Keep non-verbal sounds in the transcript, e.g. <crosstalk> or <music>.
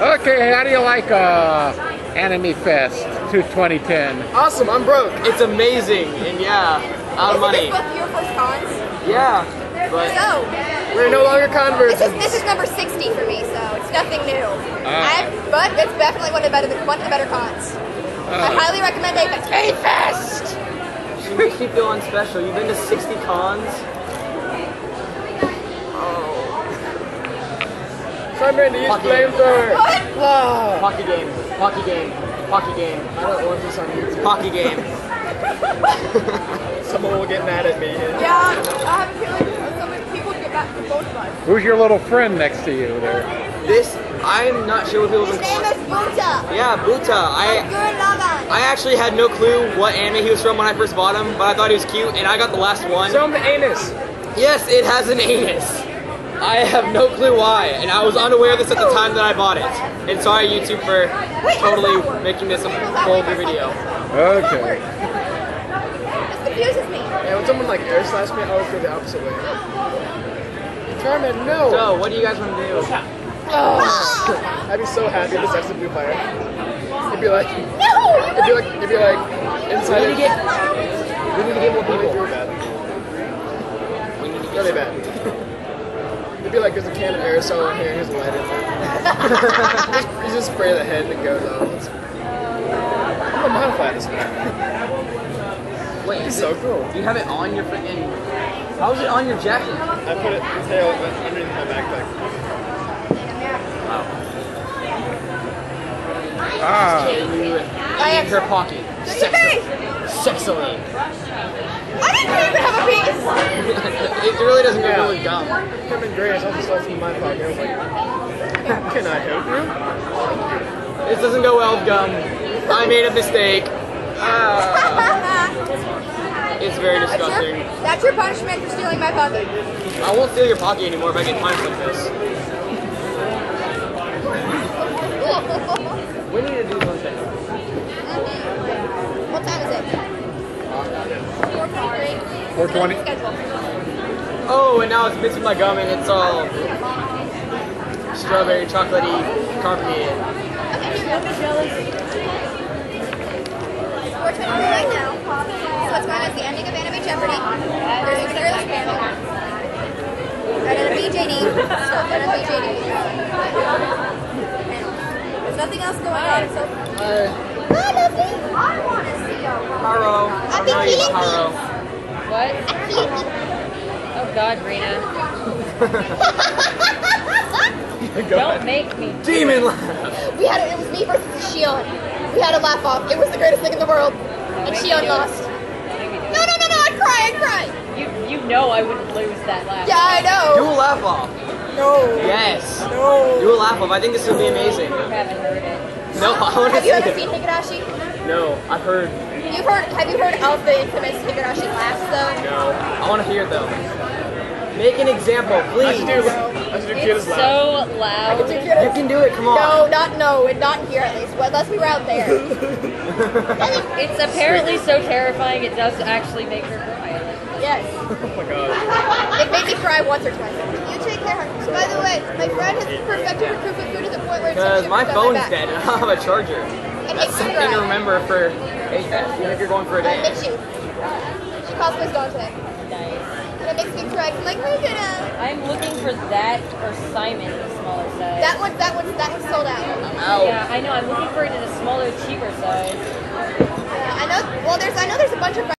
Okay, how do you like uh, Anime Fest 2010? Awesome, I'm broke. It's amazing, and yeah, out of money. this both your first cons? Yeah, but So, we're no longer converts. this is this is number 60 for me, so it's nothing new. Ah. I, but it's definitely one of the better one of the better cons. I highly recommend Anime Fest. She makes me feel unspecial. You've been to 60 cons. Sunburn, use flamethrower. What? Ah. Pocky game. Hockey game. Hockey game. I don't want this on YouTube. Pocky game. <laughs> Someone will get mad at me. Yeah, I have a feeling some people get back to both of us. Who's your little friend next to you there? This, I'm not sure what people His have name been is Buta. Yeah, Buta. I Gurren Lagann. I actually had no clue what anime he was from when I first bought him, but I thought he was cute, and I got the last one. Show him the anus. Yes, it has an anus. I have no clue why, and I was unaware of this at the time that I bought it. And sorry, YouTube, for totally making this a vulgar video. Okay. This confuses me. Yeah, when someone like air slash me, I always go the opposite way. Carmen, no. So, what do you guys want to do? <sighs> I'd be so happy if this episode Blue Fire. It'd be like, No, it'd be like, it'd be like inside. We need to get, we need to get more Really people. bad. We need to get Really bad. <laughs> It'd be like there's a can of aerosol in here. Here's a lighter. just, <laughs> you just spray the head and it goes out. It's, I'm gonna modify this man. Wait, It's so it, cool. you have it on your freaking. How is it on your jacket? I put it the tail underneath my backpack. Wow. Ah, You I in her pocket. Look at me. Sexily. I didn't even have a piece. <laughs> it really doesn't go Yeah. really dumb. Him and Grace also stole from my pocket. I was like, can I help you? This doesn't go well, gum. I made a mistake. Ah, it's very That's your, disgusting. that's your punishment for stealing my pocket. I won't steal your pocket anymore if I get punished like this. <laughs> We need to do something. what time is it? 4:23. 4:20. Oh, and now it's missing my gum and it's all strawberry, chocolatey, carbonated. Okay, here we go. It's 4:23 right now. So what's going on is the ending of Anime Jeopardy. There's a fearless panel. And then a BJD. So then a BJD. Panel. There's nothing else going on. So. Hi, Luffy. I want to see a Haro. I I know you, think Haro. What? Oh God, Rena. <laughs> Don't make me. Demon laugh. We had it was me versus Shion. We had a laugh off. It was the greatest thing in the world. And Shion lost. No, no, no, no! I'd cry, I'd cry. You you know I wouldn't lose that last. Yeah, I Do know. a laugh off. No. Yes. No. Do a laugh off. I think this would be amazing. I haven't heard it. No, I want to Have you ever it. seen Higurashi? No, I've heard. You've heard? Have you heard of the infamous Higurashi laughs though? No. I want to hear it though. Make an example, please. should do loud. I should do cute It's as loud. so loud. You can do it. Come on. No, not no, and not here at least. Unless we were out there. <laughs> It's apparently so terrifying. It does actually make her cry. yes, <laughs> Oh my god. it made me cry once or twice. You take care. By the way, my friend has perfected her kung fu to the point where it's Because my phone's back. dead and I don't have a charger. It That's makes something to remember for Afest, even if you're going for a Uh, day. Mitsu. Cosplays Dante. Nice. And it makes me cry. I'm like, look at him. I'm looking for that or Simon in a smaller size. That one, that one, that one's sold out. Ow. Yeah, I know. I'm looking for it in a smaller, cheaper size. Uh, I know. Well, there's, I know there's a bunch of